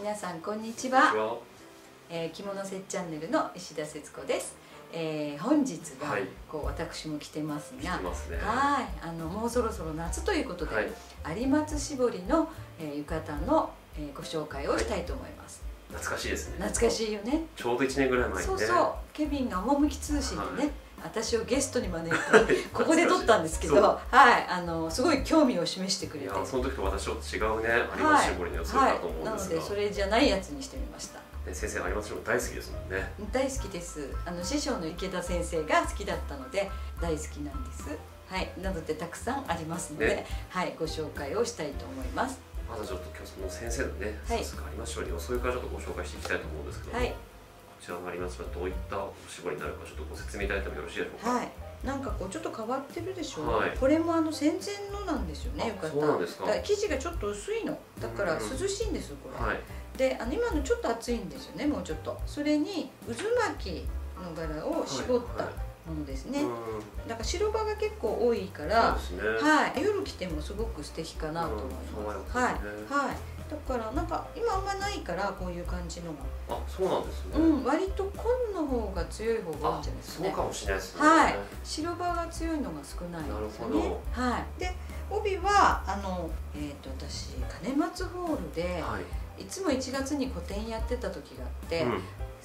皆さんこんにちは、は。えー、着物せっチャンネルの石田節子です、えー、本日は、はい。こう私も着てます来がね。はいあのもうそろそろ夏ということで、はい。有松絞りの、えー、浴衣の、えー、ご紹介をしたいと思います、懐かしいですね。懐かしいよね。ちょうど1年ぐらい前にね。そうそう。ケビンが趣通信でね、はい私をゲストに招いてここで撮ったんですけどそう。はいあのすごい興味を示してくれて。いやその時と私と違うね有馬絞りの装いはいだと思うんなですが、のでそれじゃないやつにしてみました。ね先生有馬絞り大好きですもんね。大好きです。あの師匠の池田先生が好きだったので大好きなんです。はい。なのでたくさんありますので、ね。はいご紹介をしたいと思います。まずちょっと今日その先生のねはい。さすが有馬絞りの装いからちょっとご紹介していきたいと思うんですけども、はい。こちらの有馬絞りはどういったお絞りになるかちょっとご説明いただいてもよろしいでしょうか？はい。なんかこうちょっと変わってるでしょ、はい。これもあの戦前のなんですよねあ浴そうなんですか？生地がちょっと薄いの。だからうん涼しいんですよこれ、はい。であの今のちょっと暑いんですよねもうちょっと。それに渦巻きの柄を絞ったはいものですね、うん。だから白場が結構多いからね。はい、夜着てもすごく素敵かなと思います。うんはい、はい、だからなんか今あんまないからこういう感じのが、あそうなんですね、うん、割と紺の方が強い方が多いんあじゃないですかね。そうかもしれないですね。はい。白場が強いのが少ないんですよね。なるほ。はい。で帯はあのえっ、と私金松ホールで、はい。い、つも1月に個展やってた時があって、うん。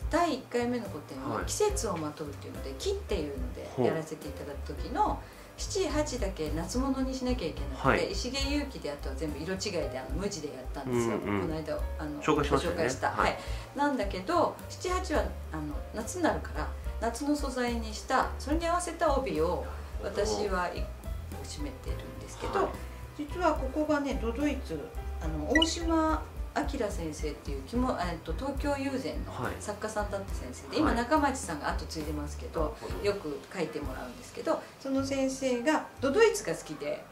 第1回目の個展ははい。季節をまとうっていうので木っていうのでやらせていただく時の78だけ夏物にしなきゃいけなくて、はい。石毛勇気であとは全部色違いであの無地でやったんですよ、うんうんこの間あの紹介しましたよね。ご紹介した、はい。はい。なんだけど78はあの夏になるから夏の素材にしたそれに合わせた帯を私は1個締めてるんですけど、はい。実はここがねドドイツあの大島明先生っていうきもえっと東京友禅のはい。作家さんだった先生で、はい。今中町さんが後継いでますけどよく書いてもらうんですけどその先生がドドイツが好きで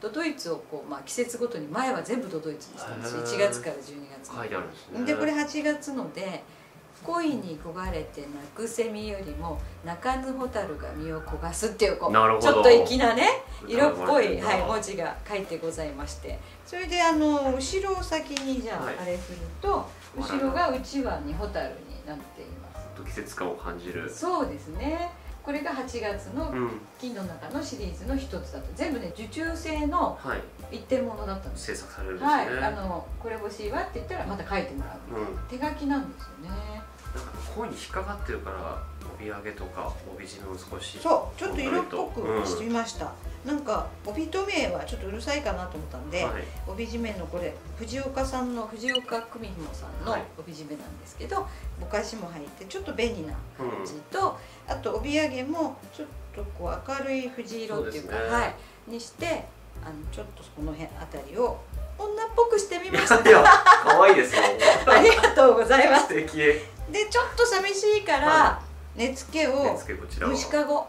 ドドイツをこう、まあ、季節ごとに前は全部ドドイツにしたんですよ。へー。1月から12月で。すね。でこれ8月ので「恋に焦がれて泣くセミよりも泣かぬ蛍が身を焦がす」っていうこうなるほど。ちょっと粋なね色っぽい、歌はい、文字が書いてございまして。それであの後ろを先にじゃあ、はい。あれ振ると後ろがうちわに蛍になっています。る季節感を感じる。そうですね。これが8月のうん。金の中のシリーズの一つだと全部ね受注製のはい。一点物だったんです制作されるんですね。はい。あのこれ欲しいわって言ったらまた書いてもらう。みたいな、うん。手書きなんですよねなんか声に引っかかってるから帯揚げとか帯締めを少しそうちょっと色っぽうんくしてみました、なんか帯留めはちょっとうるさいかなと思ったんで、はい。帯締めのこれ藤岡さんの藤岡久美ひもさんのはい。帯締めなんですけど、ぼかしも入ってちょっと便利なうん感じと、あと帯揚げもちょっとこう明るい藤色っていうかね。はい、にしてあのちょっとこの辺あたりを女っぽくしてみました。可愛いですよ。ありがとうございます。素敵。でちょっと寂しいから、は根付けを虫かご。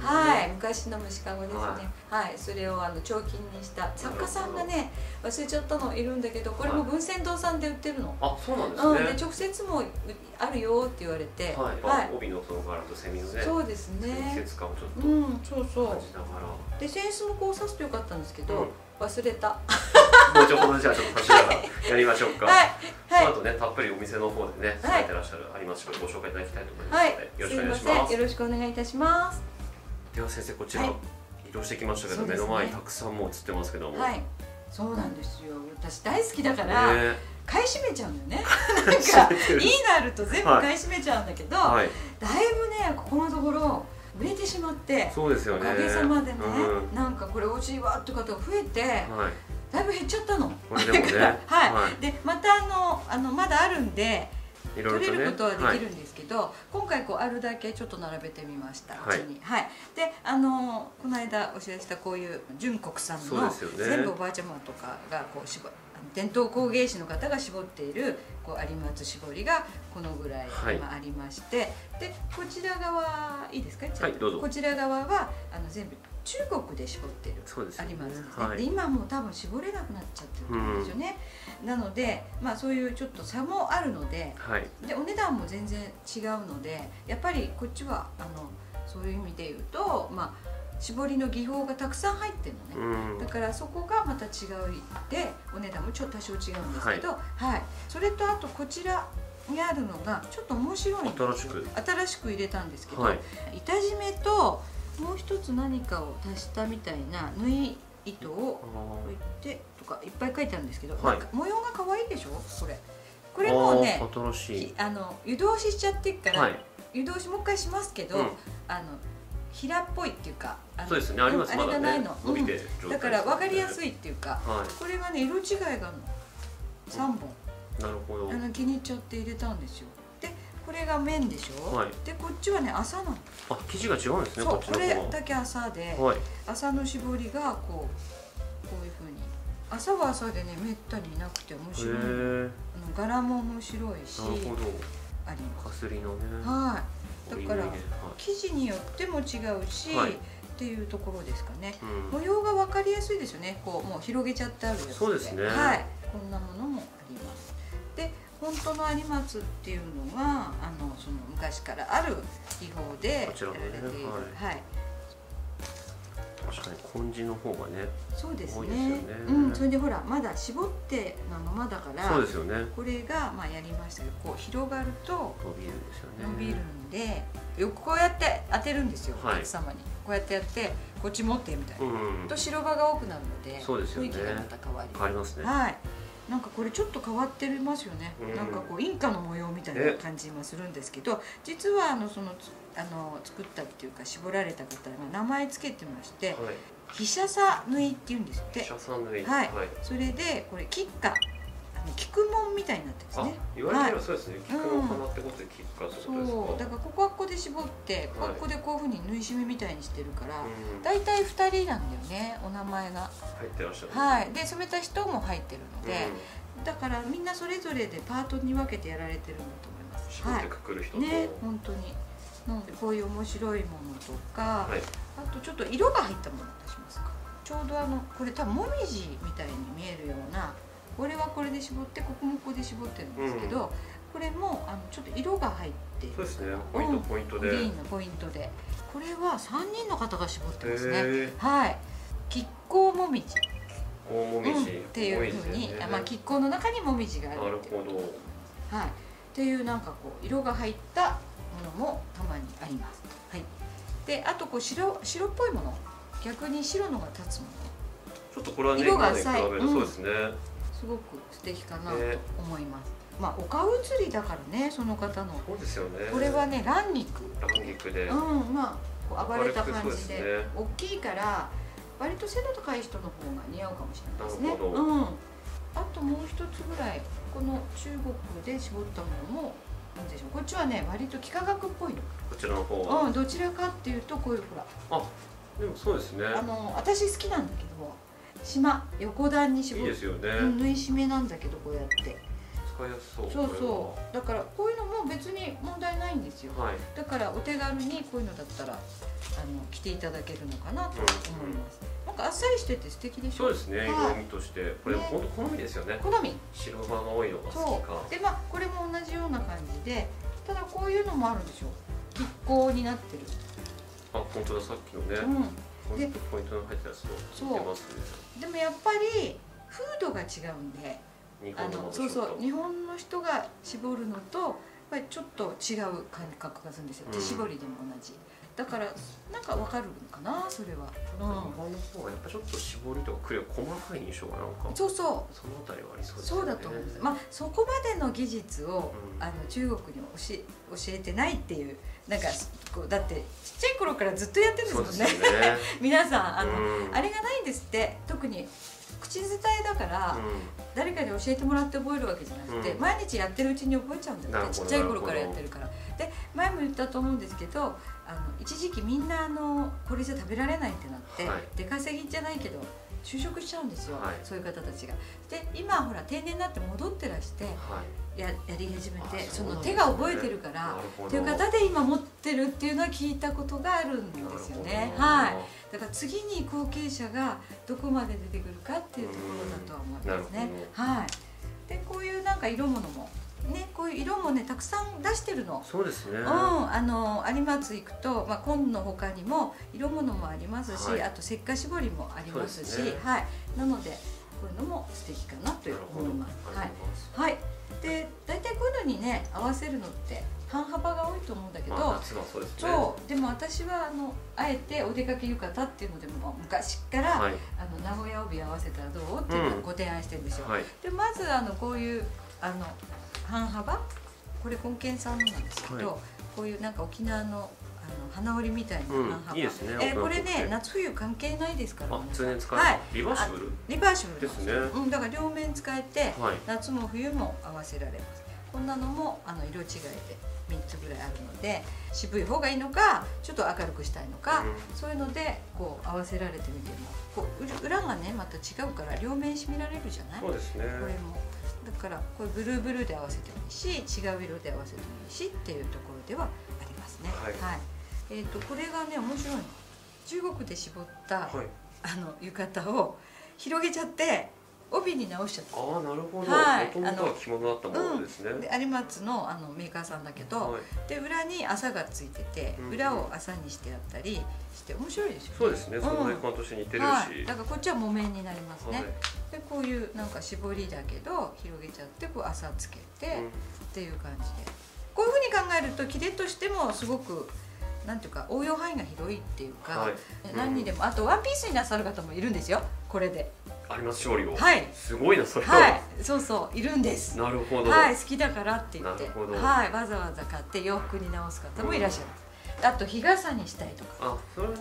はい、昔の虫かごですね。ははい、それをあの彫金にした作家さんがね、忘れちゃったのいるんだけど、これも文鮮堂さんで売ってるの。あそうなんですうん、ねで直接もあるよって言われて、はい。帯のその柄とセミのねそうです季ね。節感をちょっうん、そうとそ感じながう。で、センスもこう刺すとよかったんですけど、うん忘れた。はらもうちょっとじゃあちょっと差しながらやりましょうか。い、はい。あ、とねたっぷりお店の方でねさはい。れてらっしゃる有馬絞りご紹介いただきたいと思います。はい。ので、よろしくお願いします。よろしくお願いいたします。では先生こちら、はい移動してきましたけど、ね目の前にたくさんもう映ってますけども、はい、そうなんですよ。私大好きだから、ね買い占めちゃうんだよね。なんか、いいのあると全部買い占めちゃうんだけど、はい。だいぶねここのところ売れてしまってそうですよね。おかげさまでね、うん。なんかこれ欲しいわって方が増えてはい。だいぶ減っちゃったの。これでもね。はい、はでまたあのあのまだあるんでいろいろとね。取れることはできるんですけど、今回こうあるだけちょっと並べてみました、はい。うちに。はい。であのこの間お知らせしたこういう純国産の、ね。全部おばあちゃまとかがこう絞あの伝統工芸士の方が絞っているこう有松絞りがこのぐらいはい。今ありまして、でこちら側いいですか？はいどうぞ。こちら側はあの全部中国で絞ってるそうですよね。はい。で今もう多分絞れなくなっちゃってると思うんですよね、なのでまあそういうちょっと差もあるのではい。でお値段も全然違うのでやっぱりこっちはあのそういう意味で言うとまあ絞りの技法がたくさん入ってるのね、からそこがまた違うでお値段もちょっと多少違うんですけど、はい。それとあとこちらにあるのがちょっと面白い新しく。新しく入れたんですけど、はい。板締めともう一つ何かを足したみたいな縫い糸を置いてとかいっぱい書いてあるんですけど、はい。模様が可愛いでしょ？これ。これもうねあの湯通ししちゃってっから、はい。湯通しもう一回しますけど、うん。あの平っぽいっていうかそうですね。あります。れがないの、伸びてうん。だから分かりやすいいっていうかはこれがね色違いがあるの。3本、いなるほど。あの気に入っちゃって入れたんですよ。でこれが面でしょ、はい。でこっちはね朝なの。あ生地が違うんですねそうこれ方だけ朝で、ははい。朝の絞りがこうこういうふうに。朝は朝でねめったにいなくて面へ白い柄も面白いしありまかすりのね。すはいだから生地によっても違うし、はい。っていうところですかね。うん。模様が分かりやすいですよね。こうもう広げちゃってあるやつそうですね。はい。こんなものもあります。で本当の有松っていうのがあのその昔からある技法でやられている。こちらのねはい確かに紺地の方がねそうですね。ね。うん、それでほらまだ絞ってなままだからそうですよね。これがまあやりましたけどこう広がると伸びるんですよね。伸びるんで、よくこうやって当てるんですよ、はい。お客様に。こうやってやってこっち持ってみたいな、うんと白場が多くなるのでそうですよね。雰囲気がまた変わり変わりますね。はいなんかこれちょっと変わってますよね、うん。なんかこうインカの模様みたいな感じもするんですけど実はあのそのつあの作ったっていうか絞られた方が名前つけてましてはい。飛車さ縫いっていうんですって。シャさんのい。はい。それでこれ菊花あの菊紋みたいになってますあね言われそうですね。菊の花ってことで菊かってそことですか。うだからここはここで絞ってここはここでこういうふうに縫い締めみたいにしてるからうん。大体2人なんだよねお名前が。入ってらっしゃる。はい。で染めた人も入ってるので、うだからみんなそれぞれでパートに分けてやられてるんだと思いまんす。絞ってくくる人と。ね本当に。なのでこういう面白いものとか、はい。あとちょっと色が入ったものを出しますか。ちょうどあのこれ多分もみじみたいに見えるようなこれはこれで絞ってここもここで絞ってるんですけど、これもあのちょっと色が入ってそうですねポイントポイントでグリーンのポイントでこれは3人の方が絞ってますねへはい亀甲もみじ大もみうん、っじていうふうに、あまあ、亀甲の中にもみじがあるなるほどはい、っていうなんかこう色が入ったものもたまにあります。はい。で、あとこう白白っぽいもの、逆に白のが立つもの、ちょっとこれはね色が今までに比べるうんそうですねすごく素敵かなとね思います。まあお顔写りだからね、その方の。そうですよねこれはね、乱肉。乱肉でうん、まあこう暴れた感じで、ね大きいから割と背の高い人の方が似合うかもしれないですね。なるほどうん。あともう一つぐらいこの中国で絞ったものもなんでしょう。こっちはね割と幾何学っぽいの。こちらの方はうん、どちらかっていうとこういうほらでもそうですねあの私好きなんだけど島横段にい絞る。いですよね。うん縫い締めなんだけどこうやって。使いやすそうそうこそうだからこういうのも別に問題ないんですよ。れははい。だからお手軽にこういうのだったらあの着ていただけるのかなと思います、なんかあっさりしてて素敵でしょ？そうですね。はい。色味として。これね。本当好みですよね。好み。白場が多いのが好そきか。う。でまあこれも同じような感じでただこういうのもあるでしょ？亀甲になってる。あ本当だ。さっきのね。うんポイントポイントの入ったやつと似てますね。でもやっぱり風土が違うんであ日本ののそうそう日本の人が絞るのとやっぱりちょっと違う感覚がするんですよ。うん。手絞りでも同じ、だからなんかわかるのかなそれは、日本の方がやっぱちょっと絞りとかクリア細かい印象がなんかうん、そうそう。そのあたりはありそうですそうだと思います、まあそこまでの技術を、うん。あの中国に教え教えてないっていうなんかこうだってちっちゃい頃からずっとやってるんですもんね。ね。皆さんあの、うん。あれがないんですって。特に口伝えだから、う誰かに教えてもらって覚えるわけじゃなくて、うん。毎日やってるうちに覚えちゃうんだなるほどよねちっちゃい頃からやってるから。で前も言ったと思うんですけどあの一時期みんなあのこれじゃ食べられないってなって、はい。出稼ぎじゃないけど就職しちゃうんですよ、はい。そういう方たちが。で今ほら定年になって戻ってらしてはいややり始めあてその手が覚えてるからなるほど。っていう方で今持ってるっていうのは聞いたことがあるんですよね。はい。だから次に後継者がどこまで出てくるかっていうところだとは思いますね。はい。でこういうなんか色物もねこういう色もねたくさん出してるの。そうですね。うん、あの有松行くと、まあ、紺の他にも色物もありますし、はい。あと石化絞りもありますしね。はい、なのでこういうのも素敵かなと思います。あはいはい、で大体こういうのにね合わせるのって半幅が多いと思うんだけど、まあそうですね。そう。でも私はあのあえてお出かけ浴衣っていうのでも昔から、はい。あの名古屋帯合わせたらどうっていうのをうん。ご提案してるんですよ。はい。でまずあのこういうあの半幅？これ本県産のなんですけど、はい。こういうなんか沖縄のあの花織りみたいなうんいいですねえーこれね夏冬関係ないですからあ通年使える、はい。リバーシブル？リバーシブルですね。うん、だから両面使えてはい。夏も冬も合わせられます。こんなのもあの色違いで3つぐらいあるので渋い方がいいのかちょっと明るくしたいのか、うん。そういうのでこう合わせられてみてもこうう裏がねまた違うから両面締められるじゃない？そうですね。これも。だからこれブルーブルーで合わせてもいいし違う色で合わせてもいいしっていうところではありますね。はいえー、とこれがね面白いの。中国で絞った、はい。あの浴衣を広げちゃって帯に直しちゃった。ああなるほど。はい。もともとは着物だったものですね、で有松のあのメーカーさんだけど、はい。で裏に麻がついてて、うん裏を麻にしてあったりして面白いですよね。そうですね。ん。存在感として似てるし、はい、だからこっちは木綿になりますね、はい。でこういうなんか絞りだけど広げちゃってこう麻つけて、うん。っていう感じで。こういうふうに考えると着れとしてもすごくなんていうか応用範囲が広いっていうか、はい。何にでもあとワンピースになさる方もいるんですよこれで。有松勝利を、はい。すごいなそれ。は、はい。そうそういるんです。なるほど、はい好きだからって言って。はいわざわざ買って洋服に直す方もいらっしゃる、あと日傘にしたいとか、あそれは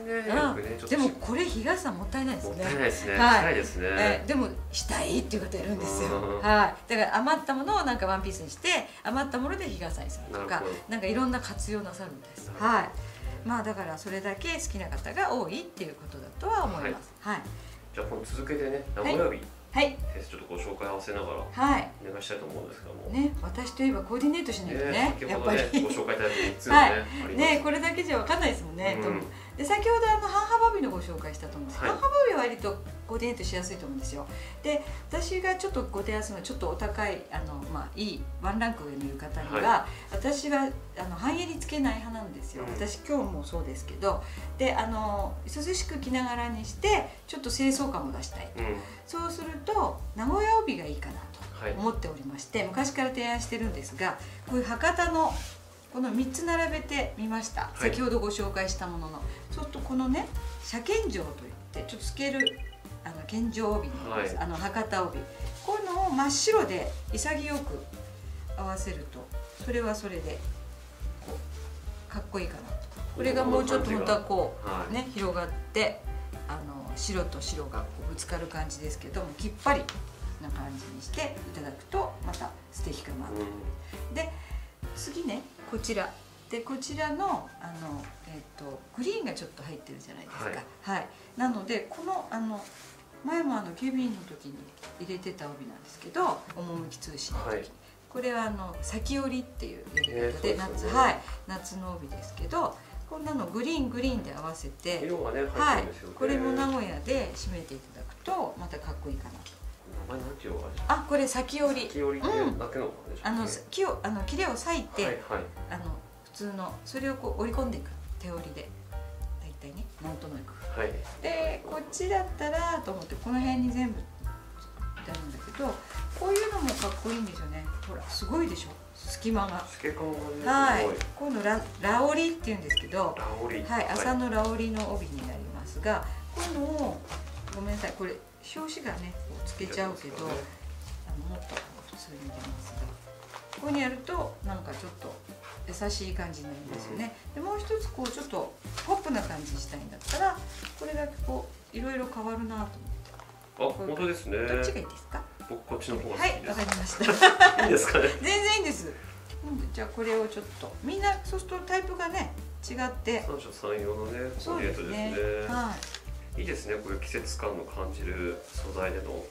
ねねちょっとでもこれ日傘もったいないですもっねたいないですね、はい。いですね、えでもしたいっていう方いるんですよ、うん。はい、だから余ったものをなんかワンピースにして余ったもので日傘にするとかなんかいろんな活用なさるみたいです。はいまあだからそれだけ好きな方が多いっていうことだとは思います。はい。じゃあこの続けてね名古屋日、はい。ちょっとご紹介合わせながらはい。お願いしたいと思うんですけども。ね私といえばコーディネートしないとね先やっぱり。ご紹介いただいた3つのね、はい。ねこれだけじゃわかんないですもんね、うん。とで先ほどあの半幅帯のご紹介したと思うんです、はい。半幅帯は割とコーディネートしやすいと思うんですよ。で私がちょっとご提案するのはちょっとお高いあの、まあ、いいワンランク上の浴衣には、は私はあの半襟つけない派なんですよ、うん。私今日もそうですけど。であの涼しく着ながらにしてちょっと清掃感を出したいうん。そうすると名古屋帯がいいかなとはい。思っておりまして昔から提案してるんですがこういう博多のこの3つ並べてみました、はい。先ほどご紹介したものの。そうするとこのね車検状といってちょっと透けるあの献上帯になります、はい。あの博多帯。こういうのを真っ白で潔く合わせるとそれはそれでこうかっこいいかなと。これがもうちょっと本当はこうはいね広がってあの白と白がこうぶつかる感じですけどもきっぱりな感じにしていただくとまた素敵かなと。うで次ねこちら。でこちらのあの、えっとグリーンがちょっと入ってるじゃないですか。はい。なのでこのあの前もあの警備員の時に入れてた帯なんですけど趣通信の時に、はい。これはあの先折りっていうやり方で,、えーですよ夏ねはい。夏の帯ですけどこんなのグリーングリーンで合わせんて色がね入はい。これも名古屋で締めていただくとまたかっこいいかなとあこれ先折り。先折りってうんだけのかあのね木をあの切れを裂いて、はいはい。あの普通のそれをこう織り込んでいく。手織りで。大体ねなんとなく。はい。でこっちだったらと思ってこの辺に全部やるんだけどこういうのもかっこいいんですよね。ほらすごいでしょ？隙間が。透けはいねすごい。こうい。うのララ織りっていうんですけどはい朝のラ織りの帯になりますがこういうのをごめんなさいこれ表紙がねこうつけちゃうけどあのもっと普通に出ますがここにやるとなんかちょっと優しい感じになりますよね、でもう一つこうちょっとポップな感じにしたいんだったらこれだけこういろいろ変わるなと思って。あ本当ですね。どっちがいいですか？僕こっちの方が好はいわかりました。いいですかね。全然いいんです。うんじゃあこれをちょっとみんなそうするとタイプがね違って。三者三様のねコそーディネートですねね。はいいいですねこういう季節感の感じる素材での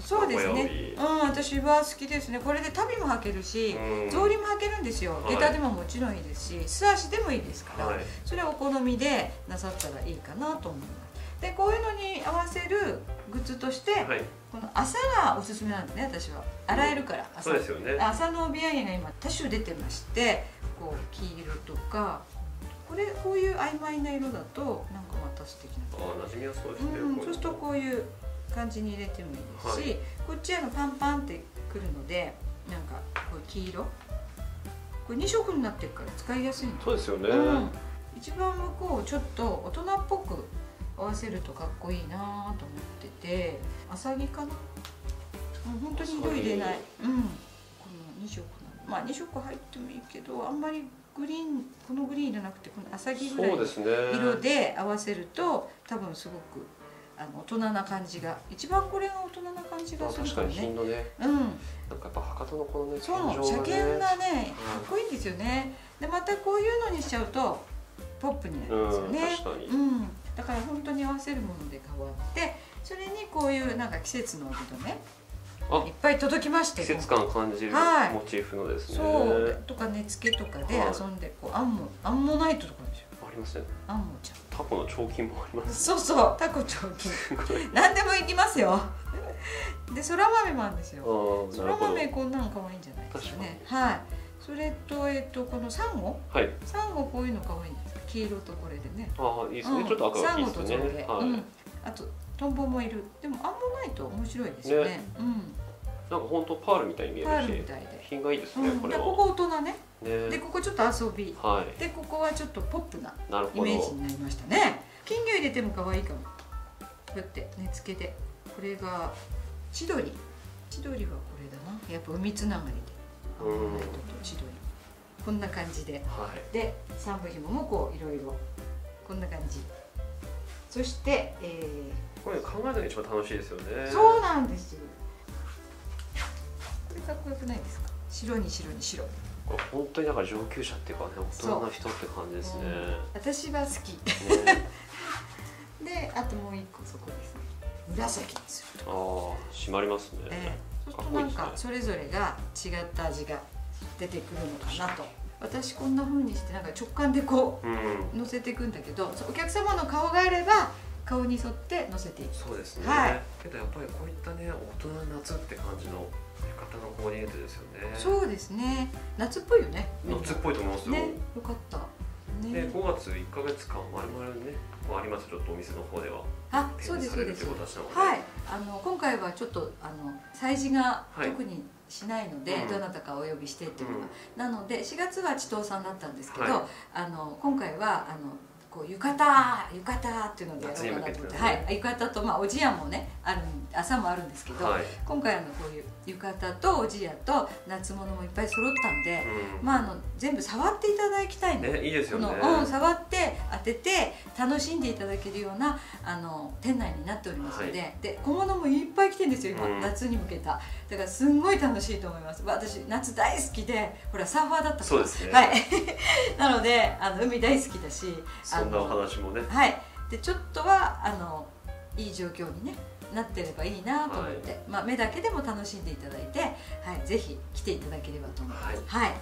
そうですね。帯うん、私は好きですね。これで足袋も履けるし、うん。草履も履けるんですよ。はい。下駄でももちろんいいですし、素足でもいいですから、はい。それはお好みでなさったらいいかなと思います。でこういうのに合わせるグッズとして、はい。この朝がおすすめなんですね私は。洗えるから、朝。そうですよね。朝の帯揚げが今多種出てましてこう黄色とかこれこういう曖昧な色だとなんかまた素敵なあ馴染みやすそうですね、うん、こそうするとこういう感じに入れてもいいですし、はい。こっちあのパンパンってくるのでなんかこう黄色。これ2色になってるから使いやすいの、そうですよね、うん、一番向こうちょっと大人っぽく合わせるとかっこいいなと思ってて浅木かな？うん本当に色入れない。うん。この2色なのまあ2色入ってもいいけどあんまりグリーンこのグリーンじゃなくてこの浅木ぐらいの色で合わせると多分すごくあの大人な感じが一番これが大人な感じあがする確かにかもね品のね。うん。なんかやっぱ博多のこのねそう車検がねうんかっこいいんですよね。でまたこういうのにしちゃうとポップになりますよね。うんうん、だから本当に合わせるもので変わってそれにこういうなんか季節の帯とねあいっぱい届きまして季節感感じるはい。モチーフのですね、そう。とか根付けとかではい。遊んでこうアンモアンモナイトとかでしょありますね。アンモちゃん。タコの彫金もあります。そうそう。タコチョウキ何でもいきますよ。でそら豆もあるんですよ。そら豆こんなの可愛いんじゃないですかね。確はい。それとえっとこのサンゴ？はい。サンゴこういうの可愛いんです黄色とこれでね。ああいいですね、うん。ちょっと赤がいいですサンゴと象ねはい、でうん。あとトンボもいる。でもアンモナイト面白いですよね。ね。うん。なんか本当パールみたいに見えパーるしルみたいで。品がいいですね、うん。これは。でここ大人ね。ね。でここちょっと遊び。はい。でここはちょっとポップなイメージになりましたね。金魚入れても可愛いかも。こうやって根付けでこれが千鳥。千鳥はこれだな。やっぱ海つながりで。うん。アンモナイトと千鳥。こんな感じで。はい。で三部紐もこういろいろ。こんな感じそして、えこういうの考えるのが一番楽しいですよね。ーそうなんですよ。これかっこよくないですか？白に白に白。これ本当にだから上級者っていうかね大人の人って感じですね。う。ん私は好き。ね。であともう一個そこですね。紫にするとああ締まりますね、ええ。そうするとなんかそれぞれが違った味が出てくるのかなと私こんな風にしてなんか直感でこう乗せていくんだけどお客様の顔があれば顔に沿って乗せていく。そうですね、はい。けどやっぱりこういったね大人の夏って感じの浴衣のコーディネートですよね。そうですね。夏っぽいよね。夏っぽいと思いますよ、ねよかったでね5月1か月間まるまるねまあありますちょっとお店の方では。あそうですそうです。はい。あの今回はちょっとあの催事がはい。特にしないので、うんどなたかお呼びしてっていうのが、うんなので4月は千藤さんだったんですけど、はい。あの今回はあのこう浴衣浴衣っていうのでやろうかなと思って、はい。浴衣とまあおじやもねある朝もあるんですけど、はい、今回あのこういう浴衣とおじやと夏物もいっぱい揃ったんで、うまああの全部触っていただきたいの。ん、ねいいですよね。うん、触って当てて楽しんでいただけるようなあの店内になっておりますので、はで小物もいっぱい来てるんですよ今、うん。夏に向けた。だからすんごい楽しいと思います。私夏大好きでほらサーファーだったから。そうですね。はい。なのであの海大好きだしそんなお話もね。はい。でちょっとはあのいい状況にねなってればいいなと思って、まあ、目だけでも楽しんでいただいて、はい、ぜひ来ていただければと思います。はい。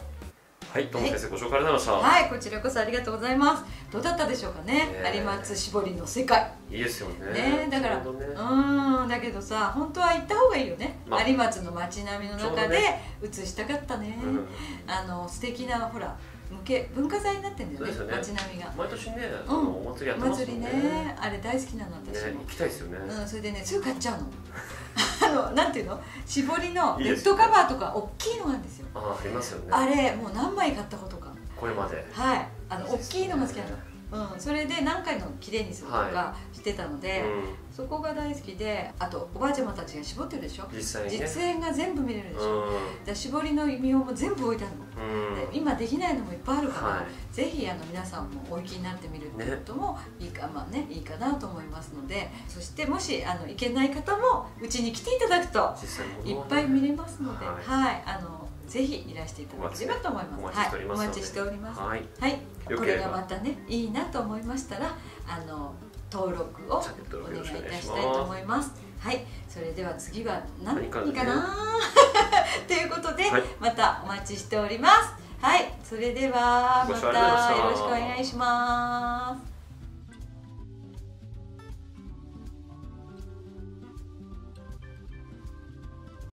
はい。どうも先生ご紹介ありがとうございました、はい、こちらこそありがとうございます。どうだったでしょうかね、ね有松絞りの世界。いいですよね。ね、だから、ね。うーん、だけどさ、本当は行った方がいいよね。まあ。有松の街並みの中でね。映したかったね。うん。あの素敵なほら、向け文化財になってんだよね。よね街並みが。毎年ね、お祭りやってますねね、あれ大好きなの私ねも。行きたいですよね、うん、それでね、すぐ買っちゃうの。あの、なんていうの、絞りのベッドカバーとか大きいのがあるんですよ。あありますよねあれ、もう何枚買ったことか。これまではい、あの大きいのが好きなの、うん、それで何回も綺麗にするとかしてたので、うそこが大好きであとおばあちゃまたちが絞ってるでしょ？ん、実際にね。実演が全部見れるでしょ、うで絞りの意味をも全部置いてあるの、ん、うん、で今できないのもいっぱいあるから、はぜひあの皆さんもお行きになってみるってこともいいか,、まあね、いいかなと思いますのでそしてもしあの行けない方もうちに来ていただくといっぱい見れますので、ははいい。あのぜひいらしていただければと思います。お待ちしておりますはい、お待ちしております。はい。はい、これがまたねいいなと思いましたらあの登録をお願いいたいしたいと思います。はい。それでは次は何何かな？ということで、はい。またお待ちしております。はい。それではまたよろしくお願いします